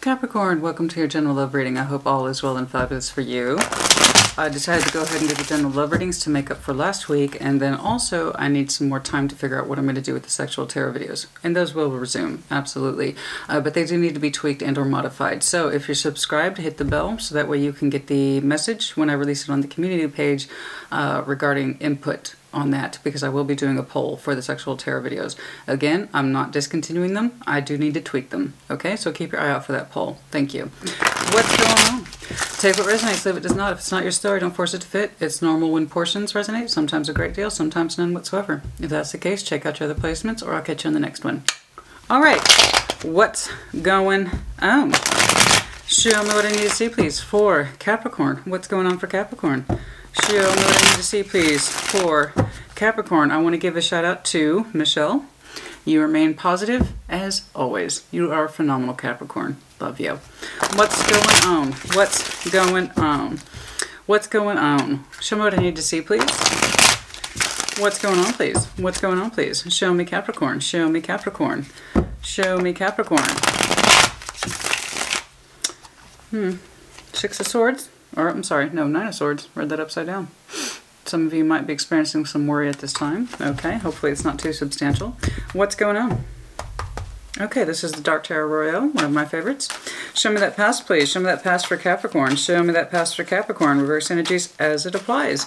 Capricorn, welcome to your general love reading. I hope all is well and fabulous for you. I decided to go ahead and do the general love readings to make up for last week, and then also I need some more time to figure out what I'm going to do with the sexual tarot videos, and those will resume, absolutely. Uh, but they do need to be tweaked and or modified. So if you're subscribed, hit the bell so that way you can get the message when I release it on the community page uh, regarding input on that because I will be doing a poll for the sexual tarot videos. Again, I'm not discontinuing them. I do need to tweak them. Okay, so keep your eye out for that poll. Thank you. What's going on? Take what resonates, leave it does not. If it's not your story, don't force it to fit. It's normal when portions resonate, sometimes a great deal, sometimes none whatsoever. If that's the case, check out your other placements or I'll catch you on the next one. All right, what's going on? Show me what I need to see, please, for Capricorn. What's going on for Capricorn? Show me what I need to see, please, for Capricorn. I want to give a shout out to Michelle. You remain positive as always. You are a phenomenal, Capricorn. Love you. What's going on? What's going on? What's going on? Show me what I need to see, please. What's going on, please? What's going on, please? Show me Capricorn. Show me Capricorn. Show me Capricorn. Hmm. Six of Swords. Or, I'm sorry, no, Nine of Swords. Read that upside down. Some of you might be experiencing some worry at this time. Okay, hopefully it's not too substantial. What's going on? Okay, this is the Dark Tarot Royale, one of my favorites. Show me that past, please. Show me that past for Capricorn. Show me that past for Capricorn. Reverse energies as it applies.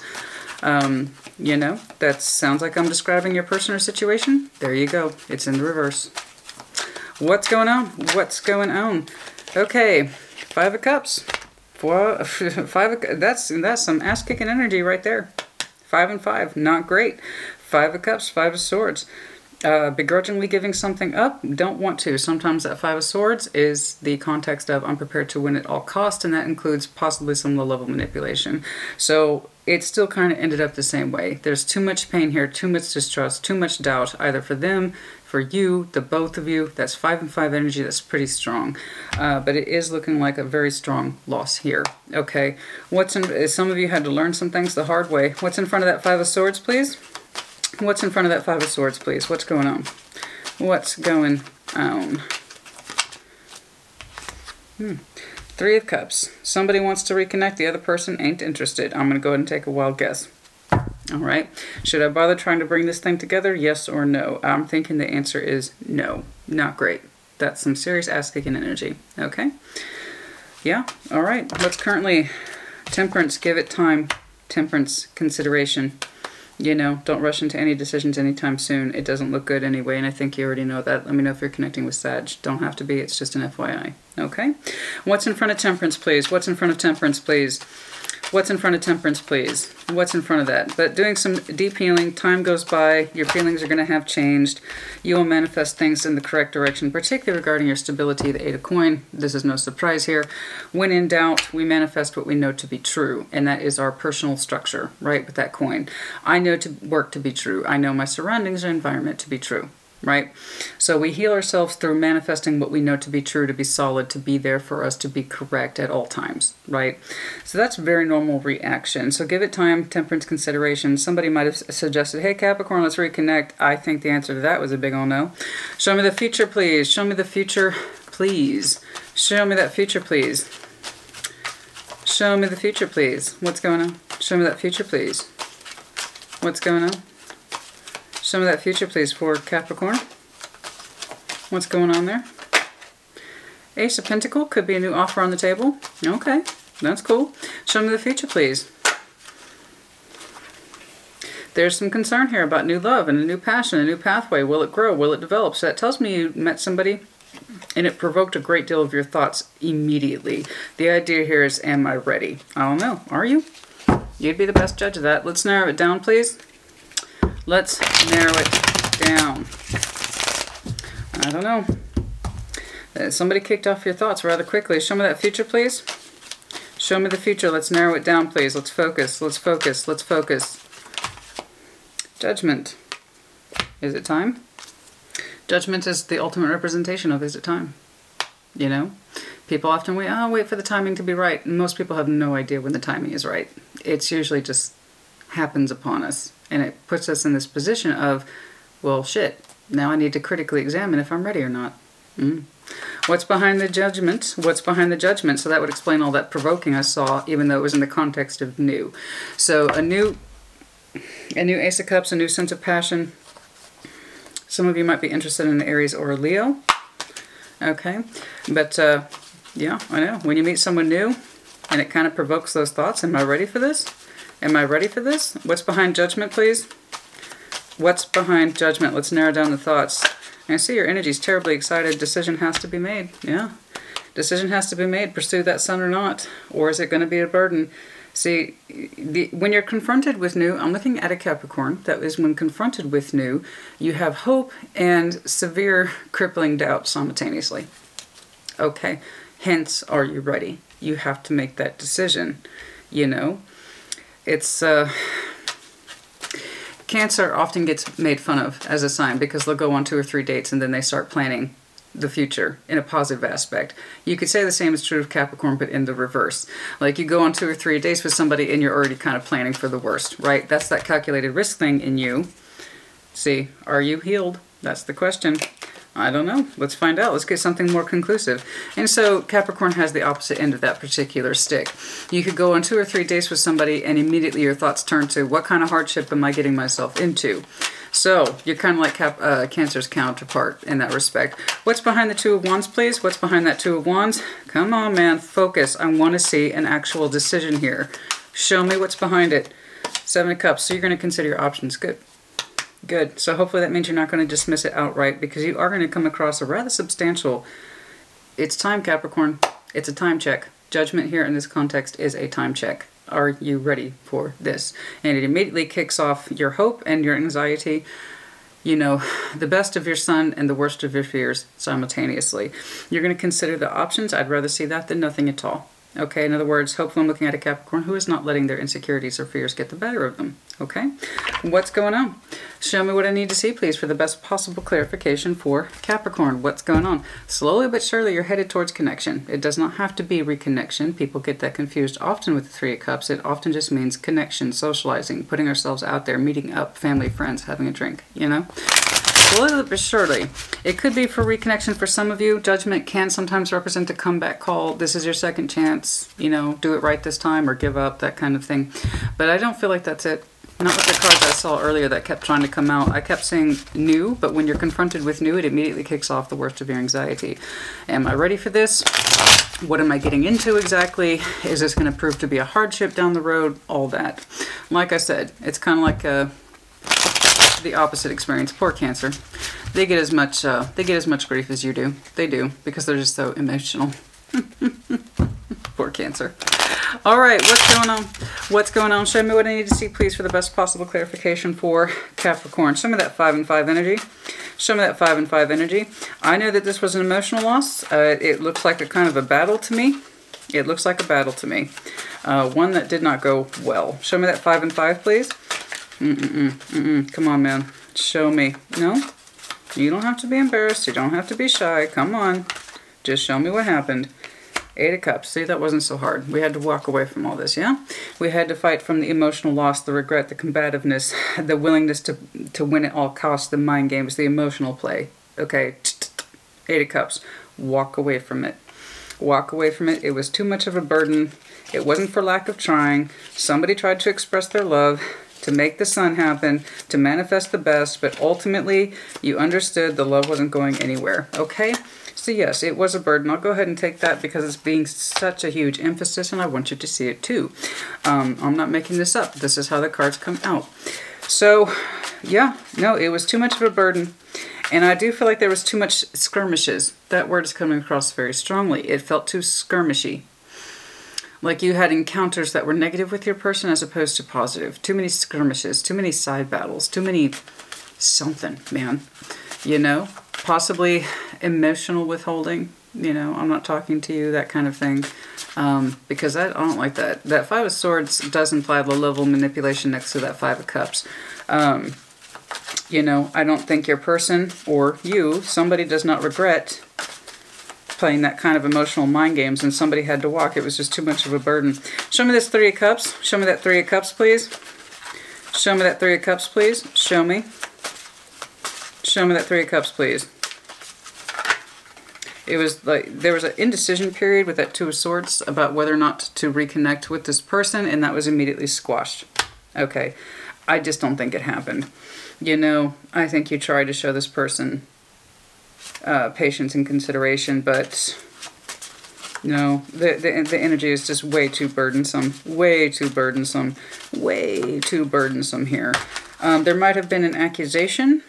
Um, you know, that sounds like I'm describing your person or situation. There you go. It's in the reverse. What's going on? What's going on? Okay, Five of Cups. Four, five. That's that's some ass kicking energy right there. Five and five, not great. Five of Cups, Five of Swords. Uh, begrudgingly giving something up, don't want to. Sometimes that Five of Swords is the context of I'm prepared to win at all cost, and that includes possibly some low-level manipulation. So it still kind of ended up the same way. There's too much pain here, too much distrust, too much doubt, either for them, for you, the both of you. That's five and five energy. That's pretty strong. Uh, but it is looking like a very strong loss here. Okay. What's in, some of you had to learn some things the hard way. What's in front of that Five of Swords, please? What's in front of that Five of Swords, please? What's going on? What's going on? Hmm. Three of Cups. Somebody wants to reconnect. The other person ain't interested. I'm going to go ahead and take a wild guess. All right. Should I bother trying to bring this thing together? Yes or no? I'm thinking the answer is no. Not great. That's some serious ass-kicking energy. Okay? Yeah? All right. What's currently temperance? Give it time. Temperance consideration you know, don't rush into any decisions anytime soon. It doesn't look good anyway, and I think you already know that. Let me know if you're connecting with Sag. Don't have to be, it's just an FYI. Okay? What's in front of Temperance, please? What's in front of Temperance, please? What's in front of temperance, please? What's in front of that? But doing some deep healing, time goes by, your feelings are going to have changed. You will manifest things in the correct direction, particularly regarding your stability, the Eight of Coin. This is no surprise here. When in doubt, we manifest what we know to be true, and that is our personal structure, right, with that coin. I know to work to be true. I know my surroundings and environment to be true right? So we heal ourselves through manifesting what we know to be true, to be solid, to be there for us, to be correct at all times, right? So that's very normal reaction. So give it time, temperance consideration. Somebody might have suggested, hey, Capricorn, let's reconnect. I think the answer to that was a big ol' no. Show me the future, please. Show me the future, please. Show me that future, please. Show me the future, please. What's going on? Show me that future, please. What's going on? Some of that future, please, for Capricorn. What's going on there? Ace of Pentacle could be a new offer on the table. Okay, that's cool. Show me the future, please. There's some concern here about new love and a new passion, a new pathway. Will it grow? Will it develop? So that tells me you met somebody and it provoked a great deal of your thoughts immediately. The idea here is, am I ready? I don't know. Are you? You'd be the best judge of that. Let's narrow it down, please. Let's narrow it down. I don't know. Uh, somebody kicked off your thoughts rather quickly. Show me that future, please. Show me the future. Let's narrow it down, please. Let's focus. Let's focus. Let's focus. Judgment. Is it time? Judgment is the ultimate representation of is it time? You know? People often wait, oh, wait for the timing to be right. most people have no idea when the timing is right. It's usually just happens upon us. And it puts us in this position of, well, shit, now I need to critically examine if I'm ready or not. Mm. What's behind the judgment? What's behind the judgment? So that would explain all that provoking I saw, even though it was in the context of new. So a new, a new Ace of Cups, a new sense of passion. Some of you might be interested in Aries or Leo. Okay, but uh, yeah, I know. When you meet someone new and it kind of provokes those thoughts, am I ready for this? Am I ready for this? What's behind judgment, please? What's behind judgment? Let's narrow down the thoughts. I see your energy's terribly excited. Decision has to be made. Yeah. Decision has to be made. Pursue that son or not. Or is it going to be a burden? See, the, when you're confronted with new, I'm looking at a Capricorn. That is when confronted with new, you have hope and severe crippling doubt simultaneously. Okay. Hence, are you ready? You have to make that decision. You know, it's. Uh, Cancer often gets made fun of as a sign because they'll go on two or three dates and then they start planning the future in a positive aspect. You could say the same is true of Capricorn, but in the reverse. Like you go on two or three dates with somebody and you're already kind of planning for the worst, right? That's that calculated risk thing in you. See, are you healed? That's the question. I don't know. Let's find out. Let's get something more conclusive. And so Capricorn has the opposite end of that particular stick. You could go on two or three dates with somebody and immediately your thoughts turn to what kind of hardship am I getting myself into? So you're kind of like Cap uh, Cancer's counterpart in that respect. What's behind the Two of Wands, please? What's behind that Two of Wands? Come on, man. Focus. I want to see an actual decision here. Show me what's behind it. Seven of Cups. So you're going to consider your options. Good. Good. So hopefully that means you're not going to dismiss it outright because you are going to come across a rather substantial... It's time, Capricorn. It's a time check. Judgment here in this context is a time check. Are you ready for this? And it immediately kicks off your hope and your anxiety you know, the best of your sun and the worst of your fears simultaneously. You're going to consider the options. I'd rather see that than nothing at all. Okay, in other words, hopefully I'm looking at a Capricorn who is not letting their insecurities or fears get the better of them. Okay, what's going on? Show me what I need to see, please, for the best possible clarification for Capricorn. What's going on? Slowly but surely, you're headed towards connection. It does not have to be reconnection. People get that confused often with the Three of Cups. It often just means connection, socializing, putting ourselves out there, meeting up, family, friends, having a drink, you know? Slowly but surely. It could be for reconnection for some of you. Judgment can sometimes represent a comeback call. This is your second chance. You know, do it right this time or give up, that kind of thing. But I don't feel like that's it. Not with the cards I saw earlier that kept trying to come out. I kept saying new, but when you're confronted with new, it immediately kicks off the worst of your anxiety. Am I ready for this? What am I getting into exactly? Is this going to prove to be a hardship down the road? All that. Like I said, it's kind of like a the opposite experience. Poor cancer. They get as much uh, they get as much grief as you do. They do because they're just so emotional. Poor cancer. All right, what's going on? What's going on? Show me what I need to see, please, for the best possible clarification for Capricorn. Show me that five and five energy. Show me that five and five energy. I know that this was an emotional loss. Uh, it looks like a kind of a battle to me. It looks like a battle to me. Uh, one that did not go well. Show me that five and five, please. Mm-mm-mm. Mm-mm. Come on, man. Show me. No? You don't have to be embarrassed. You don't have to be shy. Come on. Just show me what happened. Eight of Cups. See, that wasn't so hard. We had to walk away from all this, yeah? We had to fight from the emotional loss, the regret, the combativeness, the willingness to, to win at all costs, the mind games, the emotional play. Okay, Eight of Cups. Walk away from it. Walk away from it. It was too much of a burden. It wasn't for lack of trying. Somebody tried to express their love to make the sun happen, to manifest the best, but ultimately you understood the love wasn't going anywhere, okay? So yes, it was a burden. I'll go ahead and take that because it's being such a huge emphasis and I want you to see it too. Um, I'm not making this up. This is how the cards come out. So yeah, no, it was too much of a burden. And I do feel like there was too much skirmishes. That word is coming across very strongly. It felt too skirmishy. Like you had encounters that were negative with your person as opposed to positive. Too many skirmishes, too many side battles, too many something, man. You know? Possibly emotional withholding. You know, I'm not talking to you, that kind of thing. Um, because I, don't like that. That Five of Swords does imply the level manipulation next to that Five of Cups. Um, you know, I don't think your person or you, somebody does not regret playing that kind of emotional mind games and somebody had to walk. It was just too much of a burden. Show me this Three of Cups. Show me that Three of Cups, please. Show me that Three of Cups, please. Show me. Show me that Three of Cups, please. It was like there was an indecision period with that Two of Swords about whether or not to reconnect with this person, and that was immediately squashed. Okay, I just don't think it happened. You know, I think you tried to show this person uh, patience and consideration, but no, the, the, the energy is just way too burdensome, way too burdensome, way too burdensome here. Um, there might have been an accusation.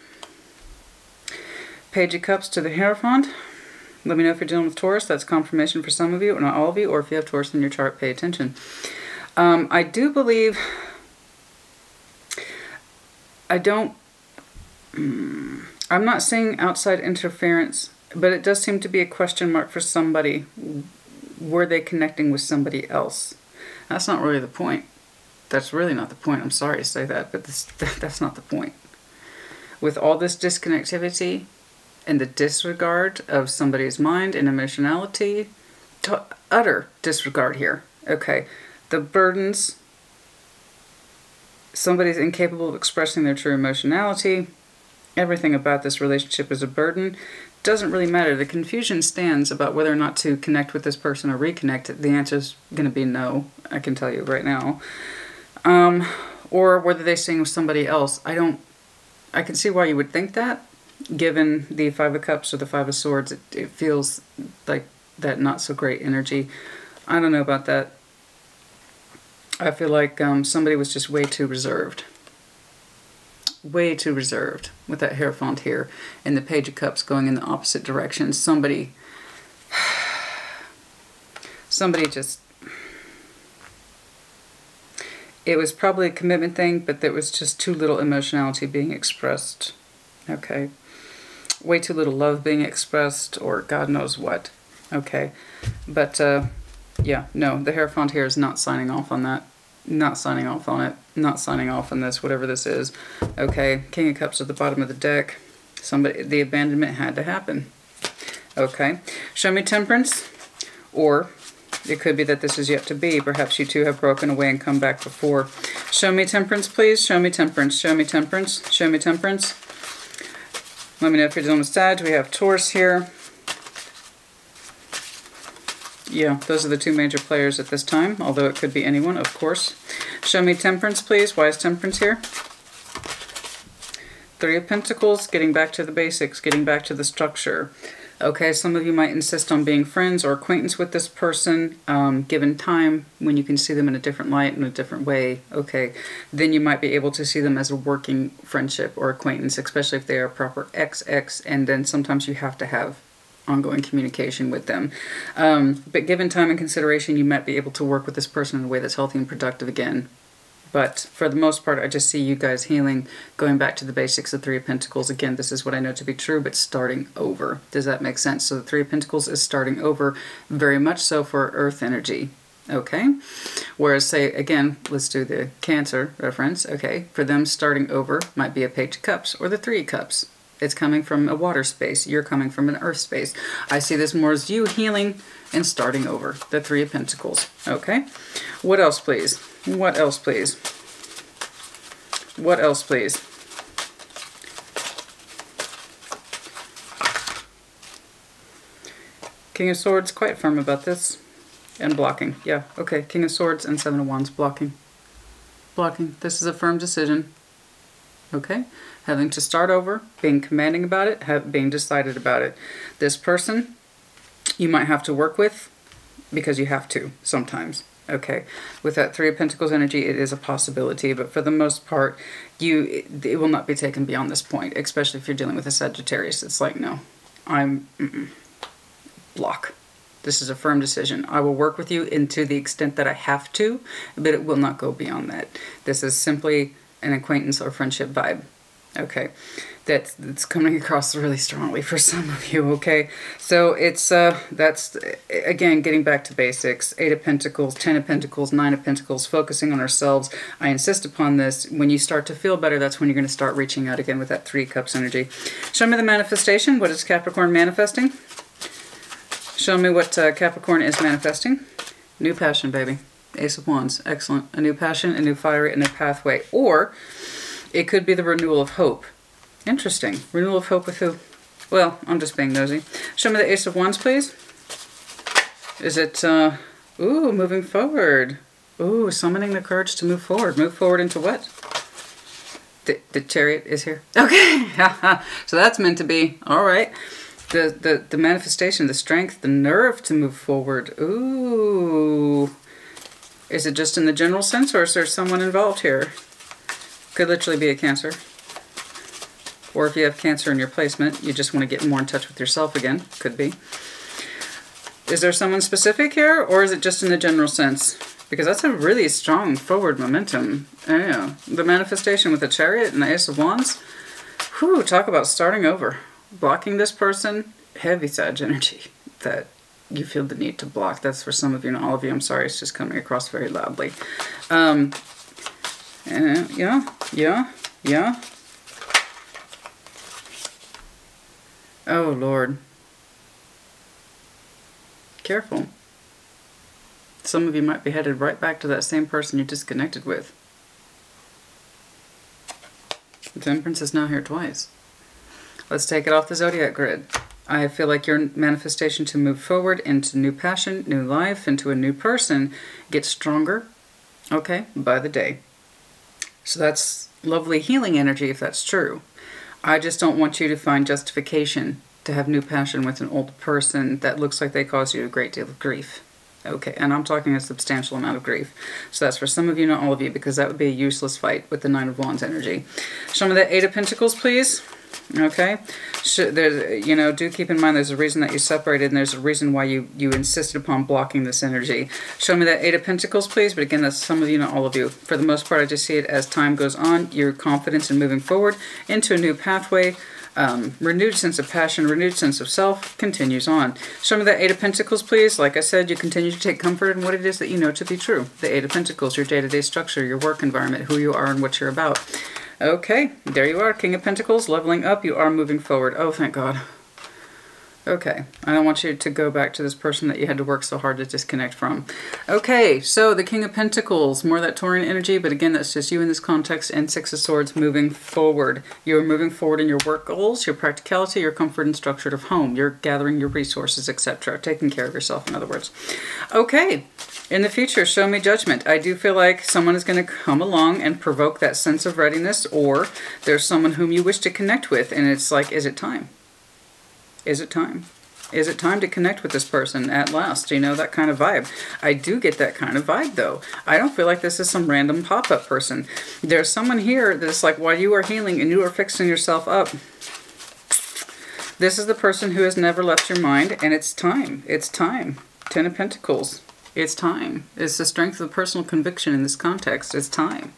Page of Cups to the Hierophant. Let me know if you're dealing with Taurus. That's confirmation for some of you, not all of you, or if you have Taurus in your chart, pay attention. Um, I do believe... I don't... Mm, I'm not saying outside interference, but it does seem to be a question mark for somebody. Were they connecting with somebody else? That's not really the point. That's really not the point. I'm sorry to say that, but this, that's not the point. With all this disconnectivity, and the disregard of somebody's mind and emotionality, utter disregard here. Okay, the burdens, somebody's incapable of expressing their true emotionality, everything about this relationship is a burden. Doesn't really matter. The confusion stands about whether or not to connect with this person or reconnect. The answer is going to be no, I can tell you right now. Um, or whether they sing with somebody else. I don't, I can see why you would think that, given the Five of Cups or the Five of Swords, it, it feels like that not so great energy. I don't know about that. I feel like um, somebody was just way too reserved. Way too reserved with that Hierophant here and the Page of Cups going in the opposite direction. Somebody, somebody just, it was probably a commitment thing, but there was just too little emotionality being expressed. Okay way too little love being expressed or God knows what. Okay. But, uh, yeah, no, the Hierophant here is not signing off on that. Not signing off on it. Not signing off on this, whatever this is. Okay, King of Cups at the bottom of the deck. Somebody, the abandonment had to happen. Okay, show me temperance. Or it could be that this is yet to be. Perhaps you two have broken away and come back before. Show me temperance, please. Show me temperance. Show me temperance. Show me temperance. Let me know if you're dealing with Sag. We have Taurus here. Yeah, those are the two major players at this time, although it could be anyone, of course. Show me Temperance, please. Why is Temperance here? Three of Pentacles, getting back to the basics, getting back to the structure. Okay, some of you might insist on being friends or acquaintance with this person, um, given time, when you can see them in a different light, in a different way, okay, then you might be able to see them as a working friendship or acquaintance, especially if they are proper XX, and then sometimes you have to have ongoing communication with them. Um, but given time and consideration, you might be able to work with this person in a way that's healthy and productive again, but for the most part, I just see you guys healing, going back to the basics of Three of Pentacles. Again, this is what I know to be true, but starting over. Does that make sense? So the Three of Pentacles is starting over, very much so for Earth energy. Okay? Whereas, say, again, let's do the Cancer reference. Okay? For them, starting over might be a Page of Cups or the Three of Cups. It's coming from a water space. You're coming from an earth space. I see this more as you healing and starting over. The Three of Pentacles. Okay? What else, please? What else, please? What else, please? King of Swords, quite firm about this. And blocking. Yeah, okay. King of Swords and Seven of Wands, blocking. Blocking. This is a firm decision. Okay? Having to start over, being commanding about it, have, being decided about it. This person you might have to work with because you have to sometimes. Okay, with that Three of Pentacles energy, it is a possibility, but for the most part, you it, it will not be taken beyond this point, especially if you're dealing with a Sagittarius. It's like, no, I'm mm -mm, block. This is a firm decision. I will work with you into the extent that I have to, but it will not go beyond that. This is simply an acquaintance or friendship vibe. Okay. That's that's coming across really strongly for some of you okay? So it's uh that's again getting back to basics eight of pentacles ten of pentacles nine of pentacles focusing on ourselves. I insist upon this. When you start to feel better that's when you're going to start reaching out again with that three cups energy. Show me the manifestation. What is capricorn manifesting? Show me what uh, capricorn is manifesting. New passion baby ace of wands excellent a new passion a new fire a new pathway or it could be the renewal of hope Interesting. Renewal of hope with who? Well, I'm just being nosy. Show me the Ace of Wands, please. Is it, uh, ooh, moving forward. Ooh, summoning the courage to move forward. Move forward into what? The, the chariot is here. Okay, so that's meant to be. All right. The, the, the manifestation, the strength, the nerve to move forward. Ooh. Is it just in the general sense or is there someone involved here? Could literally be a cancer. Or if you have cancer in your placement, you just want to get more in touch with yourself again. Could be. Is there someone specific here or is it just in the general sense? Because that's a really strong forward momentum. The manifestation with the chariot and the ace of wands. Whew, talk about starting over. Blocking this person, heavy Sag energy that you feel the need to block. That's for some of you, not all of you. I'm sorry, it's just coming across very loudly. Um, yeah, yeah, yeah. Oh, Lord. Careful. Some of you might be headed right back to that same person you disconnected with. The Temperance is now here twice. Let's take it off the zodiac grid. I feel like your manifestation to move forward into new passion, new life, into a new person gets stronger, okay, by the day. So that's lovely healing energy if that's true. I just don't want you to find justification to have new passion with an old person that looks like they cause you a great deal of grief. Okay, and I'm talking a substantial amount of grief. So that's for some of you, not all of you, because that would be a useless fight with the Nine of Wands energy. Show me the Eight of Pentacles, please. Okay, so there's, you know, do keep in mind there's a reason that you separated and there's a reason why you, you insisted upon blocking this energy. Show me that Eight of Pentacles, please, but again, that's some of you, not all of you. For the most part, I just see it as time goes on, your confidence in moving forward into a new pathway, um, renewed sense of passion, renewed sense of self continues on. Show me that Eight of Pentacles, please. Like I said, you continue to take comfort in what it is that you know to be true. The Eight of Pentacles, your day-to-day -day structure, your work environment, who you are and what you're about. Okay, there you are, King of Pentacles, leveling up. You are moving forward. Oh, thank God. Okay, I don't want you to go back to this person that you had to work so hard to disconnect from. Okay, so the King of Pentacles, more that Taurian energy, but again, that's just you in this context, and Six of Swords moving forward. You're moving forward in your work goals, your practicality, your comfort and structure of home. You're gathering your resources, etc. Taking care of yourself, in other words. Okay, in the future, show me judgment. I do feel like someone is going to come along and provoke that sense of readiness, or there's someone whom you wish to connect with, and it's like, is it time? Is it time? Is it time to connect with this person at last? You know, that kind of vibe. I do get that kind of vibe, though. I don't feel like this is some random pop-up person. There's someone here that's like, while you are healing and you are fixing yourself up, this is the person who has never left your mind, and it's time. It's time. Ten of Pentacles. It's time. It's the strength of personal conviction in this context. It's time.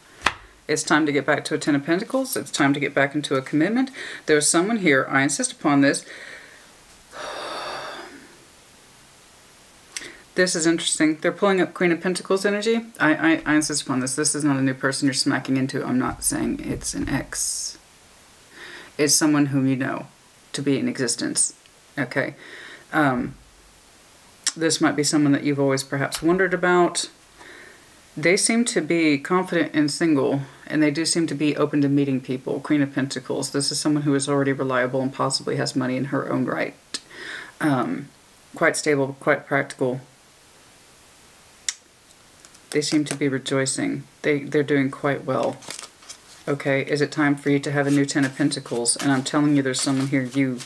It's time to get back to a Ten of Pentacles. It's time to get back into a commitment. There's someone here, I insist upon this, This is interesting. They're pulling up Queen of Pentacles energy. I, I, I insist upon this. This is not a new person you're smacking into. I'm not saying it's an ex. It's someone whom you know to be in existence. Okay. Um, this might be someone that you've always perhaps wondered about. They seem to be confident and single, and they do seem to be open to meeting people. Queen of Pentacles. This is someone who is already reliable and possibly has money in her own right. Um, quite stable, quite practical, they seem to be rejoicing. They, they're doing quite well. Okay, is it time for you to have a new Ten of Pentacles? And I'm telling you there's someone here you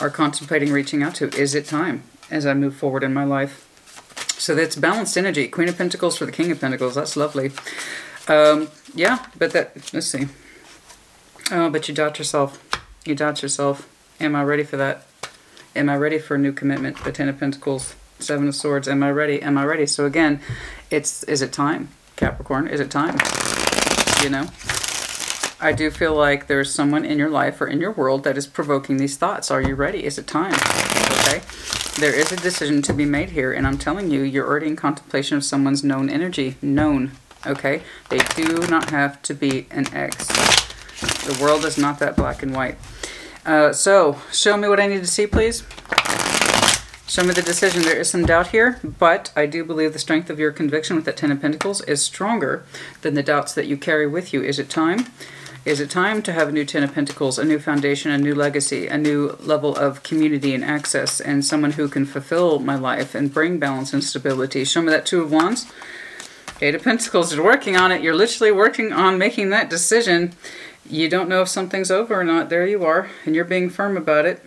are contemplating reaching out to. Is it time as I move forward in my life? So that's balanced energy. Queen of Pentacles for the King of Pentacles. That's lovely. Um, yeah, but that, let's see. Oh, but you doubt yourself. You doubt yourself. Am I ready for that? Am I ready for a new commitment? The Ten of Pentacles. Seven of Swords. Am I ready? Am I ready? So again, it's is it time, Capricorn? Is it time? You know? I do feel like there's someone in your life or in your world that is provoking these thoughts. Are you ready? Is it time? Okay? There is a decision to be made here, and I'm telling you, you're already in contemplation of someone's known energy. Known. Okay? They do not have to be an ex. The world is not that black and white. Uh, so, show me what I need to see, please. Show me the decision. There is some doubt here, but I do believe the strength of your conviction with that Ten of Pentacles is stronger than the doubts that you carry with you. Is it time? Is it time to have a new Ten of Pentacles, a new foundation, a new legacy, a new level of community and access, and someone who can fulfill my life and bring balance and stability? Show me that Two of Wands. Eight of Pentacles, you're working on it. You're literally working on making that decision. You don't know if something's over or not. There you are, and you're being firm about it.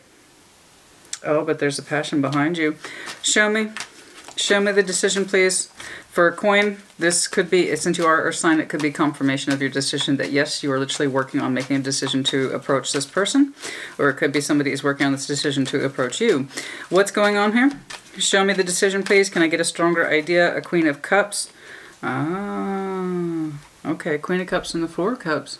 Oh, but there's a passion behind you. Show me. Show me the decision, please. For a coin, this could be, since you are Earth sign, it could be confirmation of your decision that yes, you are literally working on making a decision to approach this person. Or it could be somebody is working on this decision to approach you. What's going on here? Show me the decision, please. Can I get a stronger idea? A Queen of Cups. Ah, okay. Queen of Cups and the Four of Cups.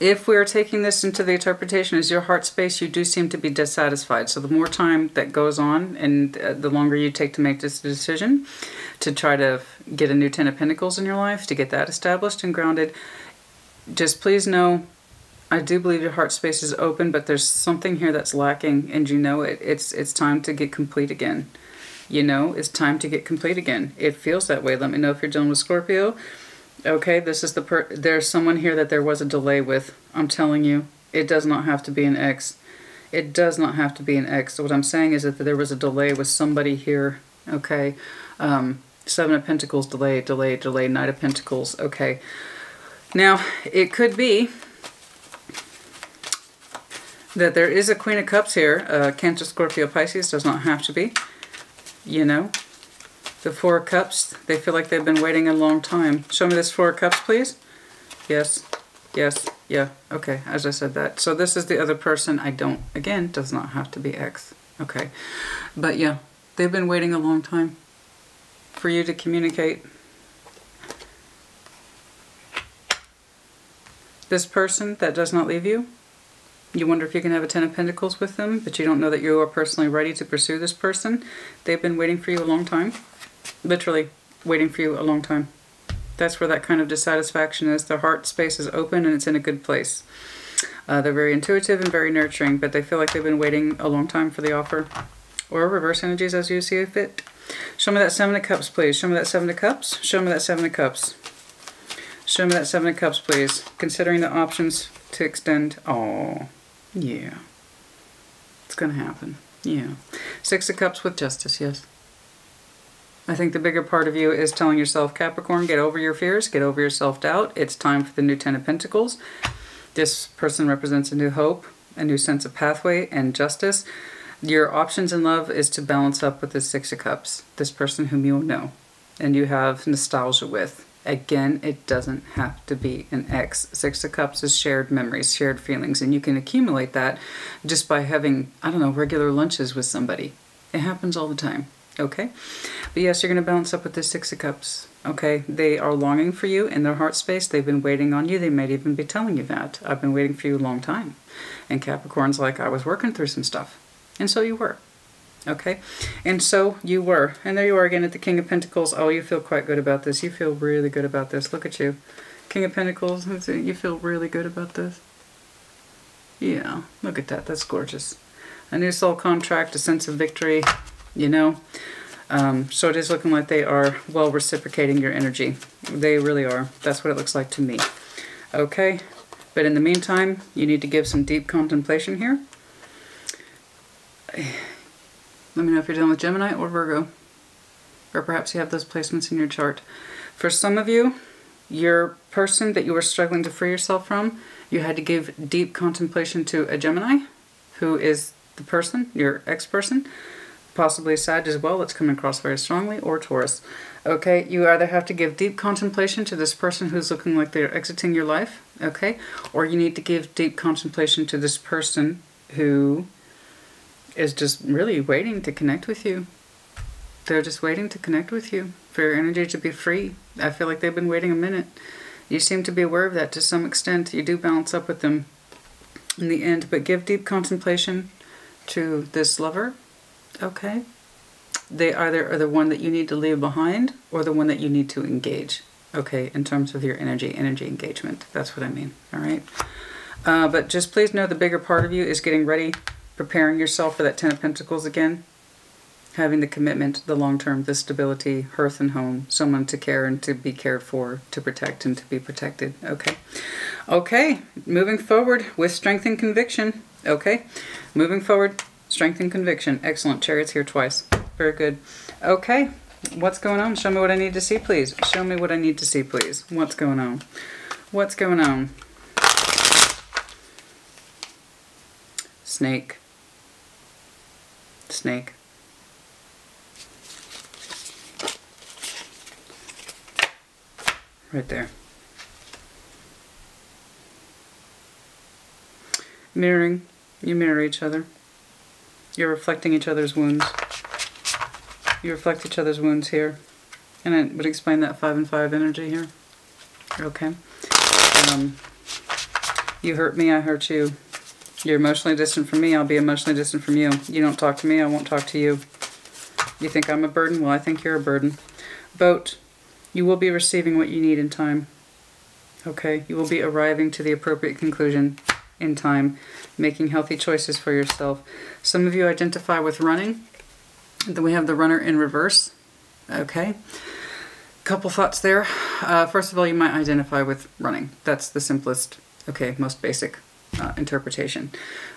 If we are taking this into the interpretation as your heart space, you do seem to be dissatisfied. So the more time that goes on and uh, the longer you take to make this decision to try to get a new Ten of Pentacles in your life, to get that established and grounded, just please know I do believe your heart space is open, but there's something here that's lacking and you know it. It's, it's time to get complete again. You know, it's time to get complete again. It feels that way. Let me know if you're dealing with Scorpio. Okay, this is the per. There's someone here that there was a delay with. I'm telling you, it does not have to be an ex. It does not have to be an ex. So what I'm saying is that there was a delay with somebody here. Okay, um, Seven of Pentacles, delay, delay, delay. Knight of Pentacles. Okay, now it could be that there is a Queen of Cups here. Uh, Cancer, Scorpio, Pisces does not have to be. You know, the Four Cups, they feel like they've been waiting a long time. Show me this Four Cups, please. Yes, yes, yeah, okay, as I said that. So this is the other person. I don't, again, does not have to be X. Okay, but yeah, they've been waiting a long time for you to communicate. This person that does not leave you, you wonder if you can have a Ten of Pentacles with them, but you don't know that you are personally ready to pursue this person. They've been waiting for you a long time literally waiting for you a long time. That's where that kind of dissatisfaction is. Their heart space is open and it's in a good place. Uh, they're very intuitive and very nurturing, but they feel like they've been waiting a long time for the offer. Or reverse energies as you see fit. Show me that Seven of Cups, please. Show me that Seven of Cups. Show me that Seven of Cups. Show me that Seven of Cups, please. Considering the options to extend. Oh, yeah. It's going to happen. Yeah. Six of Cups with Justice, yes. I think the bigger part of you is telling yourself, Capricorn, get over your fears, get over your self-doubt. It's time for the new Ten of Pentacles. This person represents a new hope, a new sense of pathway and justice. Your options in love is to balance up with the Six of Cups, this person whom you know and you have nostalgia with. Again, it doesn't have to be an ex. Six of Cups is shared memories, shared feelings, and you can accumulate that just by having, I don't know, regular lunches with somebody. It happens all the time okay? But yes, you're going to balance up with the Six of Cups, okay? They are longing for you in their heart space. They've been waiting on you. They might even be telling you that. I've been waiting for you a long time. And Capricorn's like, I was working through some stuff. And so you were, okay? And so you were. And there you are again at the King of Pentacles. Oh, you feel quite good about this. You feel really good about this. Look at you. King of Pentacles, you feel really good about this? Yeah, look at that. That's gorgeous. A new soul contract, a sense of victory, you know. Um, so it is looking like they are well reciprocating your energy. They really are. That's what it looks like to me. Okay, but in the meantime, you need to give some deep contemplation here. Let me know if you're dealing with Gemini or Virgo. Or perhaps you have those placements in your chart. For some of you, your person that you were struggling to free yourself from, you had to give deep contemplation to a Gemini, who is the person, your ex-person possibly Sag as well that's coming across very strongly, or Taurus. Okay, you either have to give deep contemplation to this person who's looking like they're exiting your life, okay, or you need to give deep contemplation to this person who is just really waiting to connect with you. They're just waiting to connect with you for your energy to be free. I feel like they've been waiting a minute. You seem to be aware of that to some extent. You do balance up with them in the end, but give deep contemplation to this lover Okay. They either are the one that you need to leave behind or the one that you need to engage. Okay, in terms of your energy, energy engagement. That's what I mean. All right. Uh, but just please know the bigger part of you is getting ready, preparing yourself for that Ten of Pentacles again. having the commitment, the long term, the stability, hearth and home, someone to care and to be cared for, to protect and to be protected. Okay. Okay, moving forward with strength and conviction. Okay, moving forward, strength and conviction. Excellent. Chariots here twice. Very good. Okay, what's going on? Show me what I need to see, please. Show me what I need to see, please. What's going on? What's going on? Snake. Snake. Right there. Mirroring. You mirror each other. You're reflecting each other's wounds. You reflect each other's wounds here. And it would explain that 5 and 5 energy here. Okay. Um, you hurt me, I hurt you. You're emotionally distant from me, I'll be emotionally distant from you. You don't talk to me, I won't talk to you. You think I'm a burden? Well, I think you're a burden. Boat, you will be receiving what you need in time. Okay, you will be arriving to the appropriate conclusion in time, making healthy choices for yourself. Some of you identify with running. Then we have the runner in reverse. Okay. Couple thoughts there. Uh, first of all, you might identify with running. That's the simplest, okay, most basic uh, interpretation.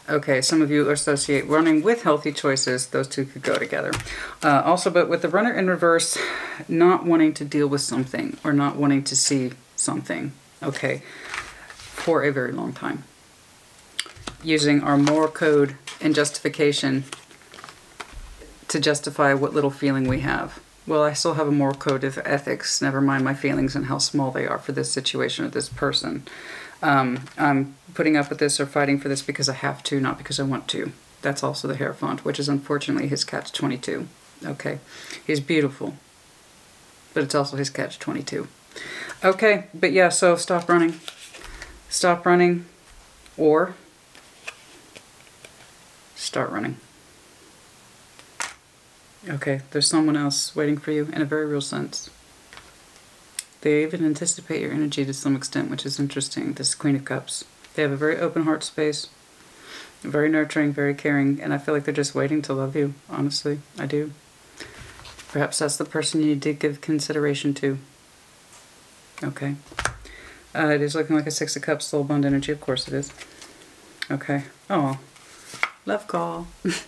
Okay, some of you associate running with healthy choices. Those two could go together. Uh, also, but with the runner in reverse, not wanting to deal with something or not wanting to see something, okay, for a very long time using our moral code and justification to justify what little feeling we have. Well, I still have a moral code of ethics, never mind my feelings and how small they are for this situation or this person. Um, I'm putting up with this or fighting for this because I have to, not because I want to. That's also the Hierophant, which is unfortunately his catch 22. Okay, he's beautiful, but it's also his catch 22. Okay, but yeah, so stop running. Stop running, or start running. Okay, there's someone else waiting for you in a very real sense. They even anticipate your energy to some extent, which is interesting. This Queen of Cups. They have a very open heart space, very nurturing, very caring, and I feel like they're just waiting to love you, honestly. I do. Perhaps that's the person you need to give consideration to. Okay. Uh, it is looking like a Six of Cups soul bond energy. Of course it is. Okay. Oh, Love call. it's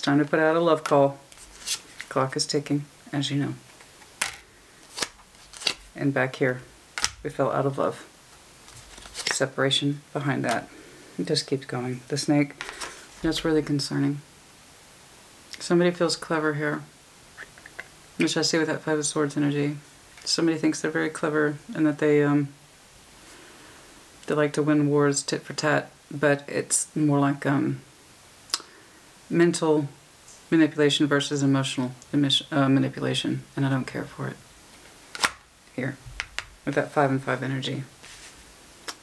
time to put out a love call. Clock is ticking, as you know. And back here, we fell out of love. Separation behind that. It just keeps going. The snake, that's really concerning. Somebody feels clever here. Which I see with that Five of Swords energy. Somebody thinks they're very clever and that they um they like to win wars tit for tat but it's more like um, mental manipulation versus emotional uh, manipulation, and I don't care for it. Here, with that 5 and 5 energy.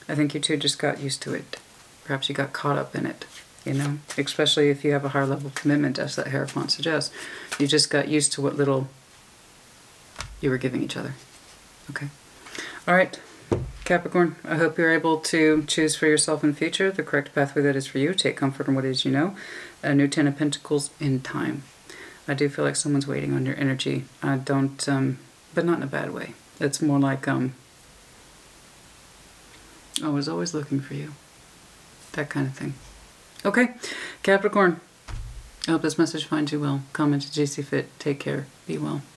I think you two just got used to it. Perhaps you got caught up in it, you know? Especially if you have a higher level commitment, as that Hierophant suggests. You just got used to what little you were giving each other. Okay? All right. Capricorn, I hope you're able to choose for yourself in future the correct pathway that is for you. Take comfort in what is you know. A new Ten of Pentacles in time. I do feel like someone's waiting on your energy. I don't, um, but not in a bad way. It's more like, um, I was always looking for you. That kind of thing. Okay, Capricorn, I hope this message finds you well. Comment to GC Fit. Take care. Be well.